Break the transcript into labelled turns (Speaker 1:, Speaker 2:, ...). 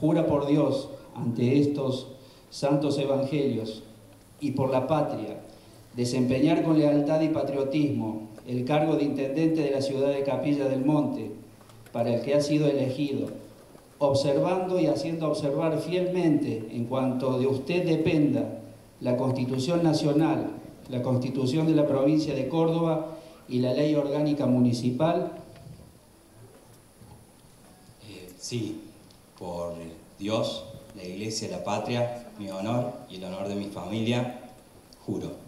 Speaker 1: Jura por Dios ante estos santos evangelios y por la patria, desempeñar con lealtad y patriotismo el cargo de intendente de la ciudad de Capilla del Monte, para el que ha sido elegido, observando y haciendo observar fielmente, en cuanto de usted dependa, la Constitución Nacional, la Constitución de la provincia de Córdoba y la Ley Orgánica Municipal.
Speaker 2: Eh, sí, por Dios, la Iglesia, la patria, mi honor y el honor de mi familia, juro.